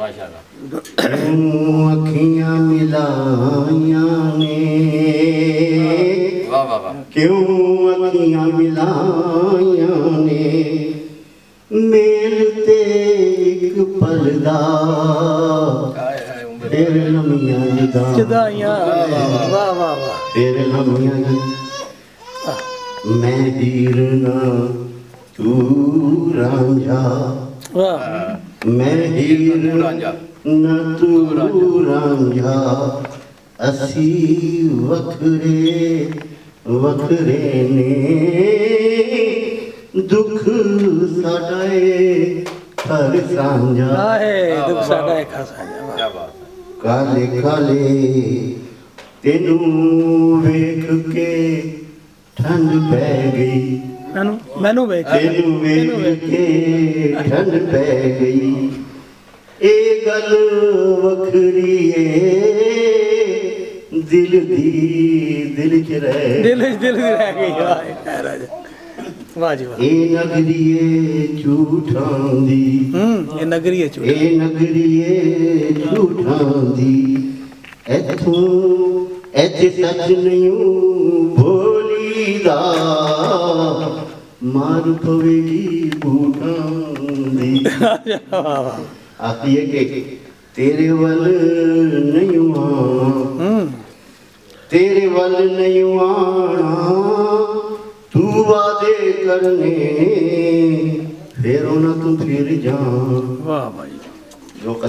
ਮਾਸ਼ਾਅੱਲਾ। ਤੂੰ ਅੱਖੀਆਂ ਮਿਲਾਈਆਂ ਨੇ। ਵਾਹ ਵਾਹ ਵਾਹ। ਕਿਉਂ ਅੱਖੀਆਂ ਮਿਲਾਈਆਂ ਨੇ? ਮੇਲ ਤੇ ਇੱਕ ਪਰਦਾ। ਹਾਏ ਹਾਏ ਉਮਰ। ਫਿਰ ਲੰਮੀਆਂ ਜਦਾ। ਜਦਾਈਆਂ ਵਾਹ ਵਾਹ ਵਾਹ। ਫਿਰ ਲੰਮੀਆਂ ਮੈਂ ਹੀਰ ਨਾ ਤੂੰ ਰਾਂਝਾ। ਵਾਹ। ਮੈਂ ਹੀਰ ਤੂੰ ਰਾਂਝਾ। ਨਾ ਤੂੰ ਰਾਂਝਾ। ਅਸੀਂ ਵਖਰੇ ਵਖਰੇ ਨੇ। ਦੁੱਖ ਸਾਡਾ ਏ ਹਰ ਸਾਂਝਾ। ਆਏ ਦੁੱਖ ਸਾਡਾ ਕੀ ਬਾਤ ਹੈ। ਕਾਲੇ ਕਾਲੇ ਤੈਨੂੰ ਵੇਖ ਕੇ ਠੰਡ ਪੈ ਗਈ। ਮੈਨੂੰ ਮੈਨੂੰ ਵੇਖ ਤੈਨੂੰ ਵੇਖ ਕੇ। ਠੰਡ ਪੈ ਗਈ। ਇਹ ਗੱਲ ਵੱਖਰੀ ਏ ਦਿਲ ਦੀ ਦਿਲ ਚ ਰਹਿ ਦਿਲ ਵਿੱਚ ਦਿਲ ਦੀ ਰਹਿ ਗਈ। ਵਾਹ ਇਹ ਰਾਜਾ ਵਾਹ ਜੀ ਵਾਹ। ਇਹ ਨਗਰੀ ਏ ਝੂਠਾਂ ਦੀ। ਹੂੰ ਇਹ ਨਗਰੀ ਹੈ ਚੂੜ ਇਹ ਨਗਰੀ ਏ ਝੂਠਾਂ ਦੀ। ਇੱਥੋਂ ਇੱਥੇ ਸੱਚ ਨਹੀਂ ਭੋਲੀ ਦਾ ਮਾਰ ਪਵੇਗੀ ਬੂਟਾਂ ਦੀ ਵਾਹ ਵਾਹ ਆਖੀਏ ਕਿ ਤੇਰੇ ਵੱਲ ਨਹੀਂ ਆਉਣਾ ਹੂੰ ਤੇਰੇ ਵੱਲ ਨਹੀਂ ਆਣਾ ਤੂੰ ਵਾਦੇ ਕਰਨੇ ਫਿਰ ਉਹਨਾਂ ਤੋਂ ਫਿਰ ਜਾ ਵਾਹ ਭਾਈ ਜੋ